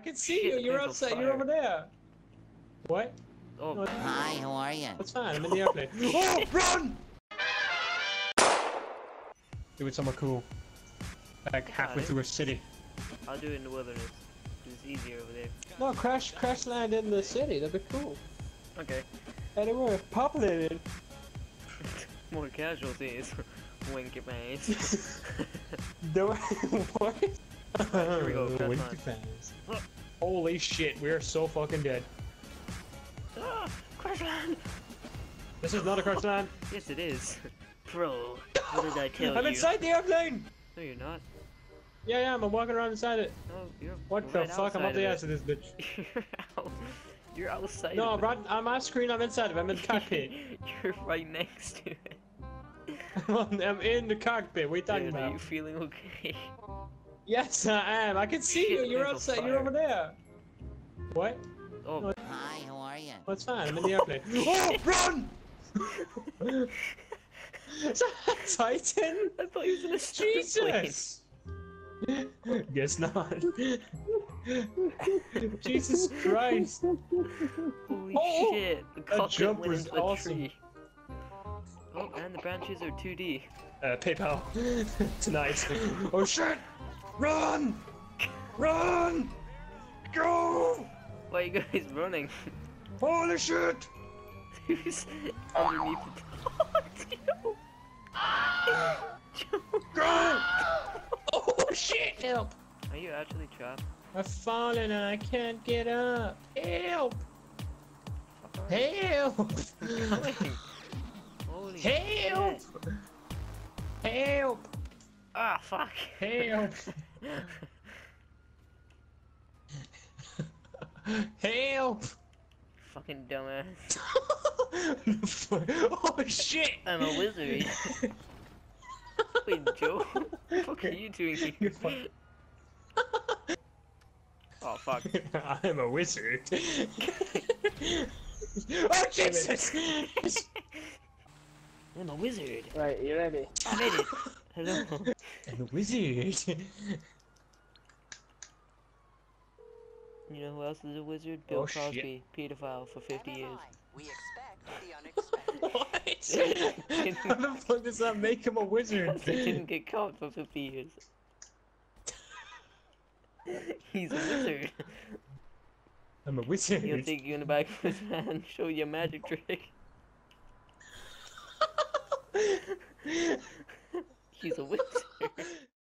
I can see Shit, you. You're there's a outside. You're over there. What? Oh, Hi, how are you? That's fine. I'm in the airplane. oh, run! Do it somewhere cool. Like halfway through a city. I'll do it in the wilderness. It's easier over there. No, crash, crash land in the city. That'd be cool. Okay. Anywhere populated. More casualties. Wink your face. No, what? Here we go, crash Winky land. Holy shit, we are so fucking dead. ah, crash land! This is not a crash land. Yes, it is. Bro, what did I tell I'm you? inside the airplane! No, you're not. Yeah, yeah, I'm walking around inside it. No, you're What right the fuck? I'm up outside the ass of this bitch. You're out. You're outside. No, of it. right on my screen, I'm inside of it. I'm in the cockpit. you're right next to it. I'm, in the cockpit. What are you talking Dude, are about? you feeling okay? Yes, I am. I can see you. You're outside. You're over there. What? Oh, Hi, how are you? That's fine. I'm in the airplane. oh, run! Is that a Titan? I thought he was in a Jesus! Guess not. Jesus Christ! Holy Oh, shit! The that jump was the awesome. tree. Oh, and the branches are 2D. Uh, PayPal tonight. Oh shit! Run! Run! Go! Why are you guys running? Holy shit! Who's underneath the Joe. Joe. Go! Oh shit! Help! Are you actually trapped? I've fallen and I can't get up. Help! Fuck. Help! Holy Help! shit. Help! Ah, fuck. Help! Help! Fucking dumbass. oh shit! I'm a wizard. Wait, Joe? What the fuck are you doing here? Oh, fuck. I'm a wizard. oh Jesus! I'm a wizard. right, you ready? I made it. Hello. I'm a wizard. You know who else is a wizard? Bill Oh, shit. Cosby, pedophile for 50 years. We expect the unexpected. what? How the fuck does that make him a wizard? he didn't get caught for 50 years. He's a wizard. I'm a wizard. He'll take you in the back of his hand, show you a magic trick. He's a wizard.